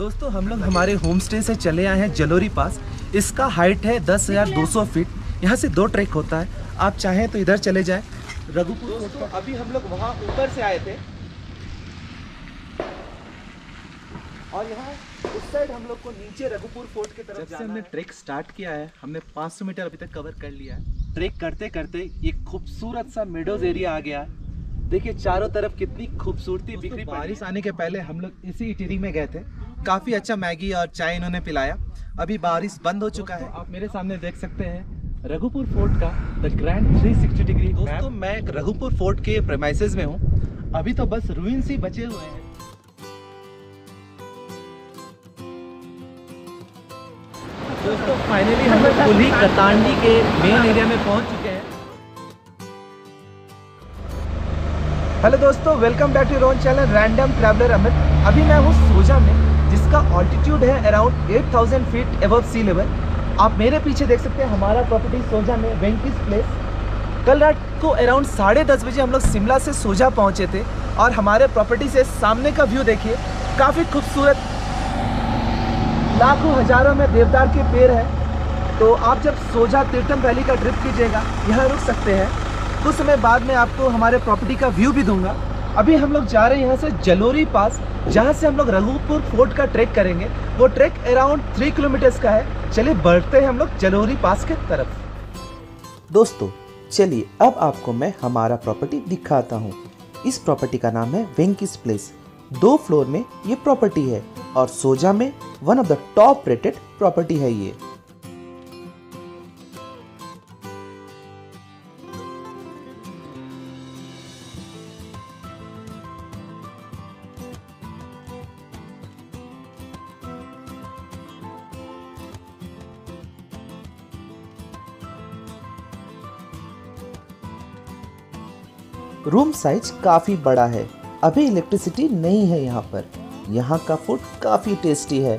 दोस्तों हम लोग हमारे होम स्टे से चले आए हैं जलोरी पास। इसका हाइट है दस हज़ार दो सौ फीट यहाँ से दो ट्रैक होता है। आप चाहें तो इधर चले जाएँ। रघुपुर दोस्तों अभी हम लोग वहाँ ऊपर से आए थे। और यहाँ उस साइड हम लोग को नीचे रघुपुर फोर्ट की तरफ़ जब से हमने। ट्रैक स्टार्ट किया है हमने 500 मीटर अभी तक कवर कर लिया है। ट्रेक करते करते ये खूबसूरत सा मेडोज एरिया आ गया। देखिए चारों तरफ़ कितनी खूबसूरती बिखरी बारिश आने के पहले हम लोग इसी इटरी में गए थे। काफ़ी अच्छा मैगी और चाय इन्होंने पिलाया। अभी बारिश बंद हो चुका है। आप मेरे सामने देख सकते हैं रघुपुर फोर्ट का द ग्रैंड 360 डिग्री। दोस्तों मैं रघुपुर फोर्ट के प्रेमाइसेस में हूँ। अभी तो बस रूइंस ही बचे हुए हैं। दोस्तों फाइनली हम लोग कुली कतांडी के मेन एरिया में पहुँच चुके हैं। हेलो दोस्तों welcome back to your own channel random traveller Amit अभी मैं हूँ सोजा में। जिसका ऑल्टीट्यूड है around 8000 feet above sea level आप मेरे पीछे देख सकते हैं, हमारा प्रॉपर्टी सोजा में वेंकिस प्लेस कल रात को अराउंड साढ़े दस बजे हम लोग शिमला से सोजा पहुँचे थे और हमारे प्रॉपर्टी से सामने का व्यू देखिए, काफ़ी खूबसूरत। लाखों हज़ारों में देवदार के पेड़ हैं। तो आप जब सोजा तीर्थम वैली का ट्रिप कीजिएगा, यहाँ रुक सकते हैं। कुछ समय बाद में आपको हमारे प्रॉपर्टी का व्यू भी दूँगा। अभी हम लोग जा रहे हैं यहाँ से जलोरी पास, जहाँ से हम लोग रघुपुर फोर्ट का ट्रैक करेंगे। वो ट्रैक अराउंड थ्री किलोमीटर्स का है। चलिए बढ़ते हैं हम लोग जलोरी पास के तरफ़। दोस्तों, चलिए अब आपको मैं हमारा प्रॉपर्टी दिखाता हूँ। इस प्रॉपर्टी का नाम है वेंकिस प्लेस। दो फ्लोर में ये प्रॉपर्टी है और सोजा में one of the top rated property है ये। रूम साइज़ काफ़ी बड़ा है। अभी इलेक्ट्रिसिटी नहीं है यहाँ पर। यहाँ का फ़ूड काफ़ी टेस्टी है।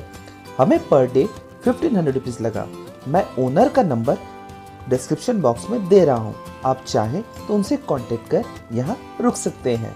हमें per day fifteen hundred rupees लगा। मैं ओनर का नंबर डिस्क्रिप्शन बॉक्स में दे रहा हूँ। आप चाहें तो उनसे कॉन्टेक्ट कर यहाँ रुक सकते हैं।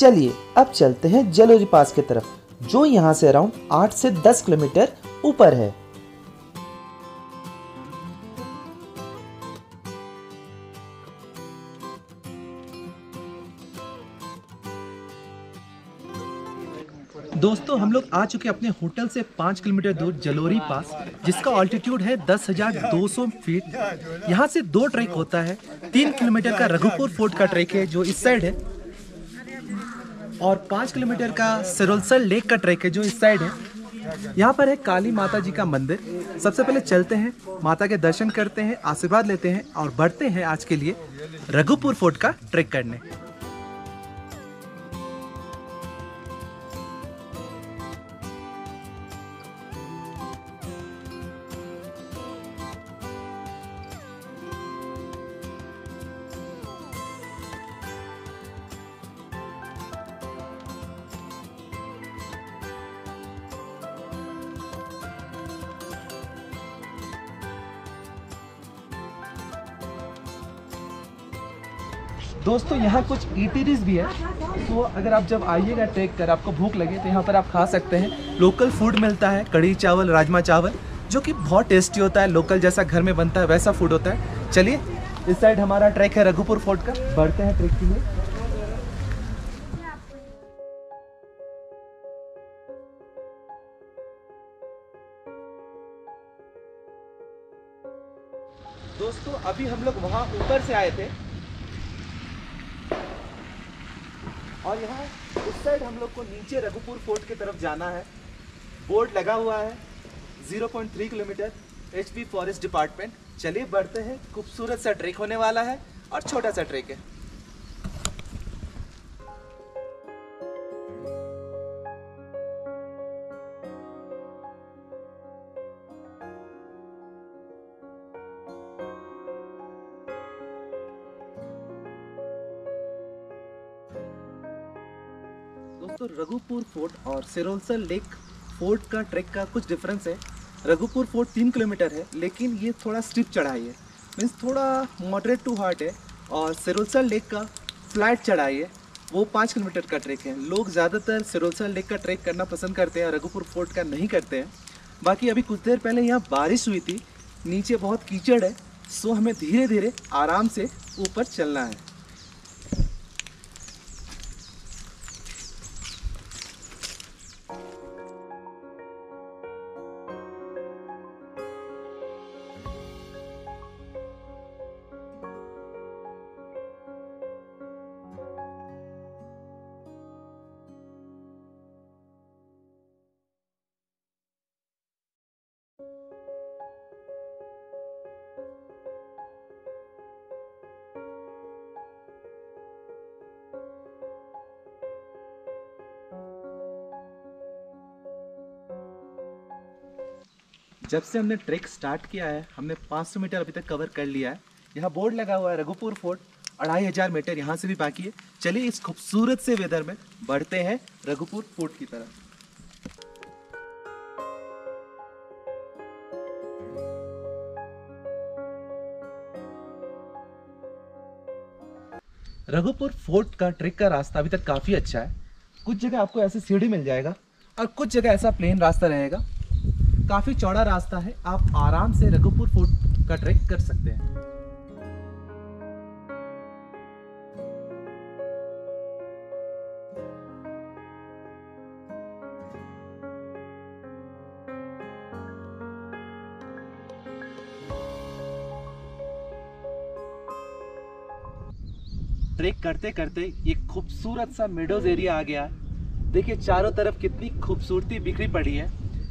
चलिए अब चलते हैं जलोरी पास की तरफ़, जो यहाँ से अराउंड 8 से 10 किलोमीटर ऊपर है। दोस्तों, हम लोग आ चुके अपने होटल से पाँच किलोमीटर दूर जलोरी पास, जिसका ऑल्टीट्यूड है दस हज़ार दो सौ फीट यहाँ से दो ट्रैक होता है, तीन किलोमीटर का रघुपुर फोर्ट का ट्रैक है, जो इस साइड है। और पाँच किलोमीटर का सरोलसर लेक का ट्रैक है जो इस साइड है। यहाँ पर है काली माता जी का मंदिर। सबसे पहले चलते हैं, माता के दर्शन करते हैं, आशीर्वाद लेते हैं और बढ़ते हैं आज के लिए रघुपुर फोर्ट का ट्रैक करने। दोस्तों, यहाँ कुछ ईटरीज भी है। तो अगर आप जब आइएगा ट्रेक कर, आपको भूख लगे तो यहाँ पर आप खा सकते हैं। लोकल फ़ूड मिलता है, कढ़ी चावल, राजमा चावल, जो कि बहुत टेस्टी होता है। लोकल जैसा घर में बनता है, वैसा फ़ूड होता है। चलिए, इस साइड हमारा ट्रैक है रघुपुर फोर्ट का। बढ़ते हैं ट्रैक के लिए। दोस्तों, अभी हम लोग वहाँ ऊपर से आए थे। और यहाँ उस साइड हम लोग को नीचे रघुपुर फोर्ट की तरफ़ जाना है। बोर्ड लगा हुआ है 0.3 किलोमीटर एचपी फॉरेस्ट डिपार्टमेंट चलिए बढ़ते हैं। खूबसूरत सा ट्रेक होने वाला है और छोटा सा ट्रेक है। दोस्तों रघुपुर फोर्ट और सिरोलसर लेक फोर्ट का ट्रैक का कुछ डिफरेंस है। रघुपुर फोर्ट तीन किलोमीटर है, लेकिन ये थोड़ा स्टिप चढ़ाई है। मीन्स थोड़ा मॉडरेट टू हार्ड है और सिरोलसर लेक का फ्लैट चढ़ाई है। वो पाँच किलोमीटर का ट्रैक है। लोग ज़्यादातर सिरोलसर लेक का ट्रैक करना पसंद करते हैं रघुपुर फोर्ट का नहीं करते हैं। बाकी अभी कुछ देर पहले यहाँ बारिश हुई थी। नीचे बहुत कीचड़ है, सो हमें धीरे धीरे आराम से ऊपर चलना है। जब से हमने ट्रैक स्टार्ट किया है, हमने 500 मीटर अभी तक कवर कर लिया है। यहाँ बोर्ड लगा हुआ है, रघुपुर फोर्ट, अढ़ाई हज़ार मीटर यहाँ से भी बाकी है। चलिए इस खूबसूरत से वेदर में बढ़ते हैं रघुपुर फोर्ट की तरफ़। रघुपुर फोर्ट का ट्रैक का रास्ता अभी तक काफ़ी अच्छा है। कुछ जगह आपको ऐसे सीढ़ी मिल जाएगा और कुछ जगह ऐसा प्लेन रास्ता रहेगा। काफ़ी चौड़ा रास्ता है। आप आराम से रघुपुर फोर्ट का ट्रैक कर सकते हैं। ट्रेक करते करते ये खूबसूरत सा मेडोज एरिया आ गया। देखिए, चारों तरफ़ कितनी खूबसूरती बिखरी पड़ी है।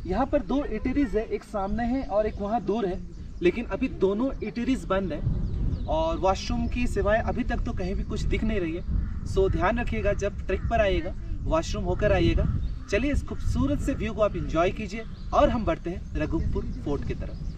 यहाँ पर दो इटरीज है, एक सामने है और एक वहाँ दूर है, लेकिन अभी दोनों इटरीज बंद है और वॉशरूम की सेवाएँ अभी तक तो कहीं भी कुछ दिख नहीं रही है। सो ध्यान रखिएगा, जब ट्रिक पर आइएगा वॉशरूम होकर आइएगा, चलिए इस खूबसूरत से व्यू को आप इंजॉय कीजिए और हम बढ़ते हैं रघुपुर फोर्ट की तरफ़।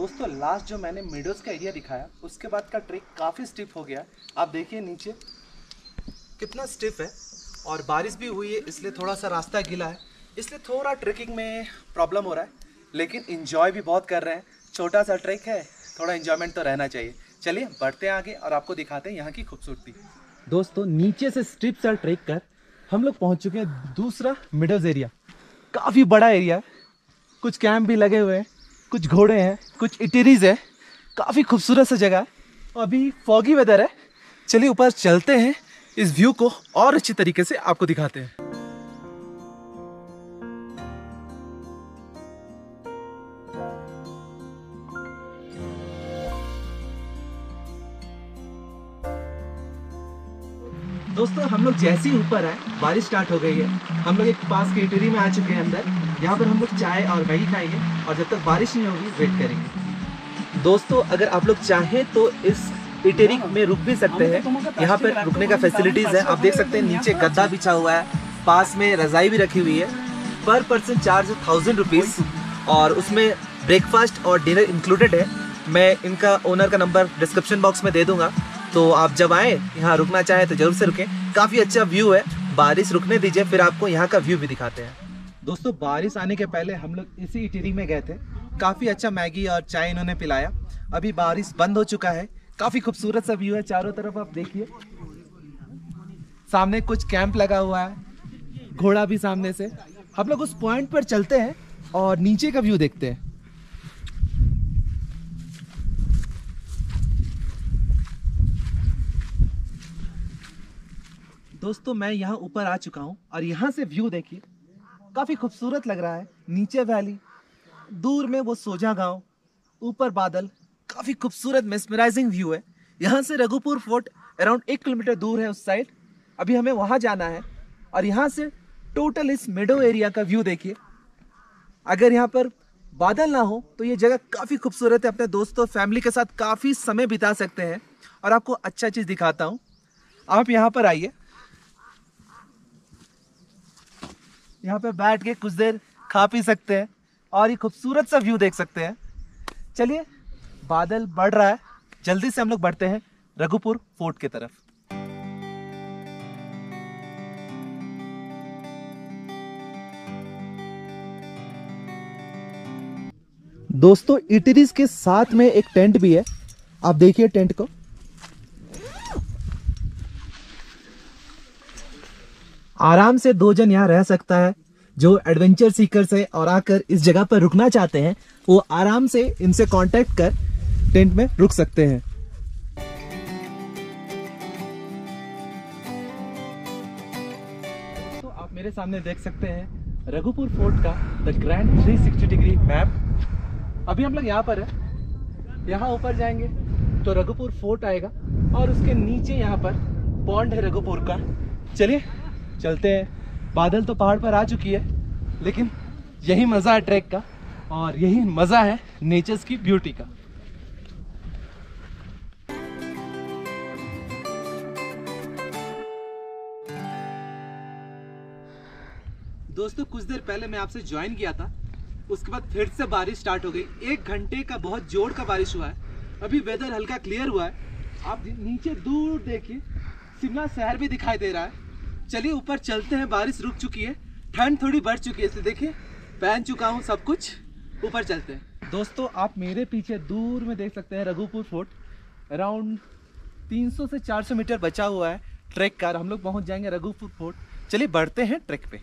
दोस्तों लास्ट जो मैंने मिडोज का एरिया दिखाया, उसके बाद का ट्रेक काफ़ी स्टिफ हो गया। आप देखिए नीचे, कितना स्टिफ है। और बारिश भी हुई है, इसलिए थोड़ा सा रास्ता गिला है। इसलिए थोड़ा ट्रेकिंग में प्रॉब्लम हो रहा है, लेकिन इन्जॉय भी बहुत कर रहे हैं। छोटा सा ट्रैक है, थोड़ा इन्जॉयमेंट तो रहना चाहिए। चलिए, बढ़ते हैं आगे और आपको दिखाते हैं यहाँ की खूबसूरती। दोस्तों, नीचे से स्ट्रिप सा ट्रैक कर, हम लोग पहुँच चुके हैं दूसरा मिडोज एरिया काफ़ी बड़ा एरिया है। कुछ कैंप भी लगे हुए हैं। कुछ घोड़े हैं, कुछ इटरीज है, काफ़ी खूबसूरत सा जगह है। अभी फॉगी वेदर है। चलिए ऊपर चलते हैं। इस व्यू को और अच्छी तरीके से आपको दिखाते हैं। दोस्तों, हम लोग जैसे ही ऊपर आए, बारिश स्टार्ट हो गई है। हम लोग एक पास के इटरी में आ चुके हैं अंदर। यहाँ पर हम लोग चाय और मैगी खाएँगे और जब तक बारिश नहीं होगी वेट करेंगे। दोस्तों अगर आप लोग चाहें तो इस इटेरी में रुक भी सकते हैं। यहाँ पर रुकने का फैसिलिटीज़ है आप देख सकते हैं नीचे गद्दा बिछा हुआ है पास में रजाई भी रखी हुई है। पर पर्सन चार्ज थाउज़ेंड रुपीज़ और उसमें ब्रेकफास्ट और डिनर इंक्लूडेड है। मैं इनका ओनर का नंबर डिस्क्रिप्शन बॉक्स में दे दूँगा। तो आप जब आए यहाँ रुकना चाहें तो ज़रूर से रुकें। काफ़ी अच्छा व्यू है। बारिश रुकने दीजिए फिर आपको यहाँ का व्यू भी दिखाते हैं। दोस्तों, बारिश आने के पहले हम लोग इसी इटरी में गए थे। काफ़ी अच्छा मैगी और चाय इन्होंने पिलाया। अभी बारिश बंद हो चुका है। काफ़ी खूबसूरत सा व्यू है। चारों तरफ़ आप देखिए। सामने कुछ कैंप लगा हुआ है। घोड़ा भी सामने से। हम लोग उस पॉइंट पर चलते हैं और नीचे का व्यू देखते हैं। दोस्तों, मैं यहाँ ऊपर आ चुका हूँ और यहाँ से व्यू देखिए। काफ़ी खूबसूरत लग रहा है। नीचे वैली, दूर में वो सोजा गाँव, ऊपर बादल, काफ़ी खूबसूरत मेस्मराइजिंग व्यू है। यहाँ से रघुपुर फोर्ट अराउंड एक किलोमीटर दूर है उस साइड अभी हमें वहाँ जाना है और यहाँ से टोटल इस मेडो एरिया का व्यू देखिए। अगर यहाँ पर बादल ना हो तो ये जगह काफ़ी खूबसूरत है। अपने दोस्तों फैमिली के साथ काफ़ी समय बिता सकते हैं। और आपको अच्छा चीज़ दिखाता हूँ। आप यहाँ पर आइए। यहाँ पे बैठ के कुछ देर खा पी सकते हैं और ये खूबसूरत सा व्यू देख सकते हैं। चलिए, बादल बढ़ रहा है। जल्दी से हम लोग बढ़ते हैं रघुपुर फोर्ट की तरफ़। दोस्तों इटरीज के साथ में एक टेंट भी है। आप देखिए टेंट को। आराम से दो जन यहाँ रह सकता है। जो एडवेंचर सीकर्स है और आकर इस जगह पर रुकना चाहते हैं, वो आराम से इनसे कांटेक्ट कर टेंट में रुक सकते हैं। तो आप मेरे सामने देख सकते हैं रघुपुर फोर्ट का द ग्रैंड 360 डिग्री मैप अभी हम लोग यहाँ पर है। यहाँ ऊपर जाएँगे तो रघुपुर फोर्ट आएगा और उसके नीचे यहाँ पर पॉन्ड है रघुपुर का। चलिए चलते हैं। बादल तो पहाड़ पर आ चुकी है, लेकिन यही मज़ा है ट्रैक का और यही मज़ा है नेचर्स की ब्यूटी का। दोस्तों, कुछ देर पहले मैं आपसे ज्वाइन किया था, उसके बाद फिर से बारिश स्टार्ट हो गई। एक घंटे का बहुत ज़ोर का बारिश हुआ है। अभी वेदर हल्का क्लियर हुआ है। आप नीचे दूर देखिए, शिमला शहर भी दिखाई दे रहा है। चलिए ऊपर चलते हैं, बारिश रुक चुकी है। ठंड थोड़ी बढ़ चुकी है, इसलिए देखिए, पहन चुका हूँ सब कुछ। ऊपर चलते हैं। दोस्तों, आप मेरे पीछे दूर में देख सकते हैं रघुपुर फोर्ट। अराउंड 300 से 400 मीटर बचा हुआ है ट्रैक का हम लोग पहुँच जाएँगे रघुपुर फोर्ट। चलिए बढ़ते हैं ट्रैक पे।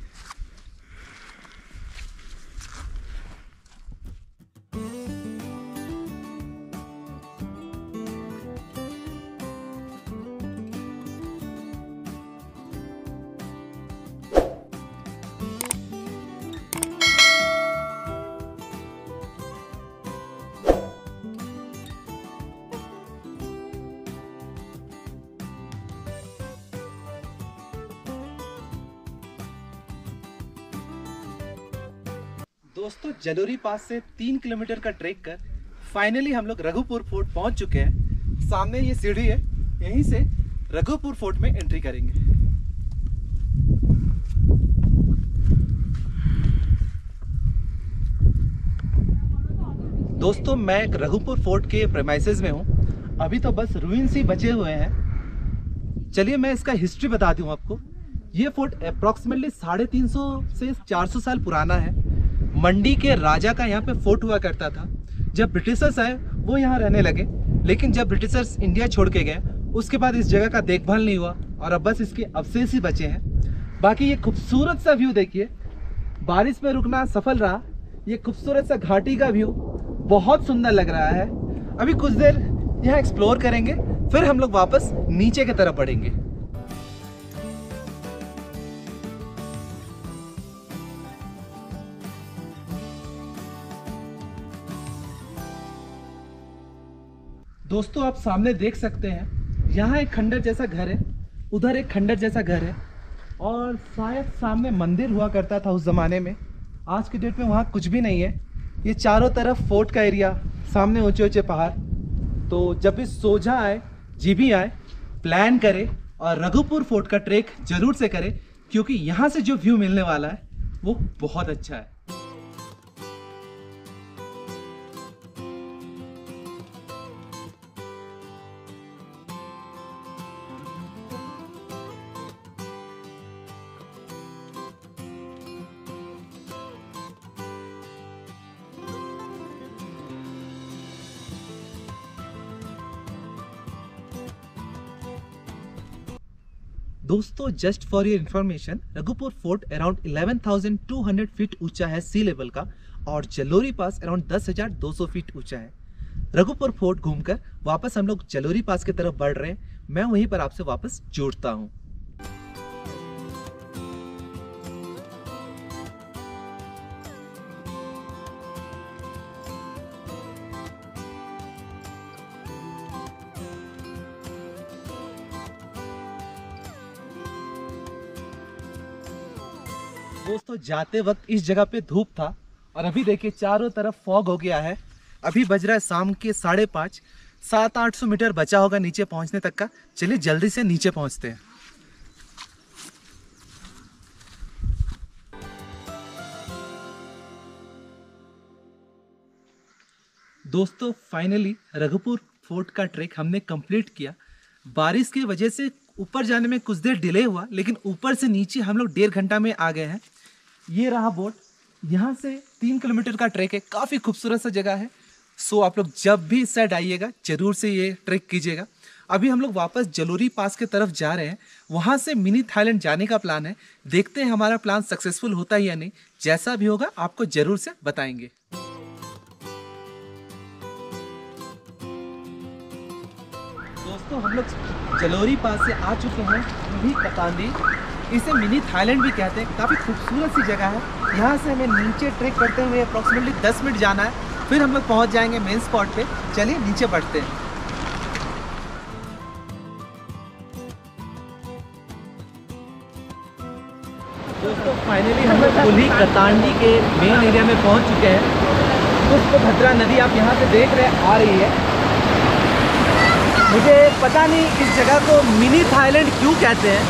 दोस्तों जलोरी पास से तीन किलोमीटर का ट्रैक कर फाइनली हम लोग रघुपुर फोर्ट पहुँच चुके हैं। सामने ये सीढ़ी है, यहीं से रघुपुर फोर्ट में एंट्री करेंगे। दोस्तों, मैं रघुपुर फोर्ट के प्रेमाइसेस में हूँ। अभी तो बस रूइंस ही बचे हुए हैं। चलिए, मैं इसका हिस्ट्री बता दूँ आपको। ये फोर्ट अप्रोक्सीमेटली साढ़े तीन सौ से चार सौ साल पुराना है। मंडी के राजा का यहाँ पे फोर्ट हुआ करता था। जब ब्रिटिशर्स आए, वो यहाँ रहने लगे। लेकिन जब ब्रिटिशर्स इंडिया छोड़ के गए, उसके बाद इस जगह का देखभाल नहीं हुआ और अब बस इसके अवशेष ही बचे हैं। बाकी ये खूबसूरत सा व्यू देखिए। बारिश में रुकना सफल रहा। ये खूबसूरत सा घाटी का व्यू बहुत सुंदर लग रहा है। अभी कुछ देर यहाँ एक्सप्लोर करेंगे, फिर हम लोग वापस नीचे की तरफ़ बढ़ेंगे। दोस्तों, आप सामने देख सकते हैं, यहाँ एक खंडर जैसा घर है, उधर एक खंडर जैसा घर है, और शायद सामने मंदिर हुआ करता था उस ज़माने में। आज के डेट में वहाँ कुछ भी नहीं है। ये चारों तरफ़ फोर्ट का एरिया, सामने ऊँचे ऊँचे पहाड़। तो जब भी सोझा आए जी भी आए, प्लान करे और रघुपुर फोर्ट का ट्रेक ज़रूर से करे, क्योंकि यहाँ से जो व्यू मिलने वाला है, वो बहुत अच्छा है। दोस्तों just for your information Raghupur fort around 11,200 feet ऊँचा है सी लेवल का और जलोरी पास अराउंड 10,200 फीट ऊँचा है। रघुपुर फोर्ट घूमकर वापस हम लोग जलोरी पास की तरफ़ बढ़ रहे हैं। मैं वहीं पर आपसे वापस जुड़ता हूँ। दोस्तों जाते वक्त इस जगह पे धूप था और अभी देखिए चारों तरफ़ फॉग हो गया है। अभी बज रहा है शाम के साढ़े पाँच। सात आठ सौ मीटर बचा होगा नीचे पहुँचने तक का। चलिए जल्दी से नीचे पहुँचते हैं। दोस्तों फाइनली रघुपुर फोर्ट का ट्रैक हमने कंप्लीट किया। बारिश की वजह से ऊपर जाने में कुछ देर डिले हुआ, लेकिन ऊपर से नीचे हम लोग डेढ़ घंटा में आ गए हैं। ये रहा बोट यहाँ से तीन किलोमीटर का ट्रैक है, काफ़ी खूबसूरत सा जगह है। सो आप लोग जब भी इस साइड आइएगा, ज़रूर से ये ट्रैक कीजिएगा। अभी हम लोग वापस जलोरी पास के तरफ़ जा रहे हैं। वहाँ से मिनी थाईलैंड जाने का प्लान है। देखते हैं हमारा प्लान सक्सेसफुल होता है या नहीं। जैसा भी होगा, आपको ज़रूर से बताएँगे। दोस्तों, हम लोग जलोरी पास से आ चुके हैं अभी कतांदी इसे मिनी थाईलैंड भी कहते हैं। काफ़ी खूबसूरत सी जगह है। यहाँ से हमें नीचे ट्रैक करते हुए अप्रॉक्सीमेटली 10 मिनट जाना है। फिर हम लोग पहुँच जाएँगे मेन स्पॉट पे। चलिए नीचे बढ़ते हैं। दोस्तों फाइनली हम लोग कुली कतांडी के मेन एरिया में पहुँच चुके हैं। पुष्पभद्रा नदी आप यहाँ से देख रहे आ रही है। मुझे पता नहीं इस जगह को मिनी थाईलैंड क्यों कहते हैं,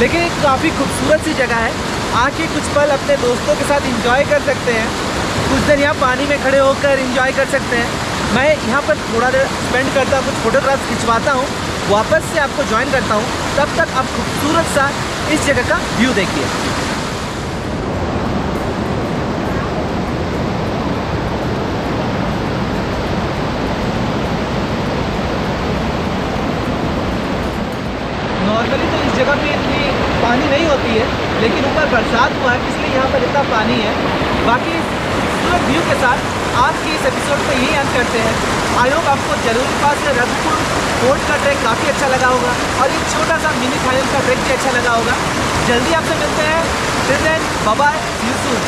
लेकिन काफ़ी खूबसूरत सी जगह है। आके कुछ पल अपने दोस्तों के साथ इंजॉय कर सकते हैं। कुछ देर यहाँ पानी में खड़े होकर इंजॉय कर सकते हैं। मैं यहाँ पर थोड़ा देर स्पेंड करता हूँ, कुछ फोटोग्राफ्स खिंचवाता हूँ, वापस से आपको ज्वाइन करता हूँ। तब तक आप खूबसूरत सा इस जगह का व्यू देखिए नॉर्मली तो इस जगह पे इतनी पानी नहीं होती है, लेकिन ऊपर बरसात हुआ है, इसलिए यहाँ पर इतना पानी है। बाकी खूबसूरत व्यू के साथ आज के इस एपिसोड को यही अंत करते हैं। आई होप आपको ज़रूरी पास से रघुपुर कोर्ट का ट्रैक काफ़ी अच्छा लगा होगा, और एक छोटा सा मिनी फाइनल का ट्रैक भी अच्छा लगा होगा। जल्दी आपसे मिलते हैं। Bye you soon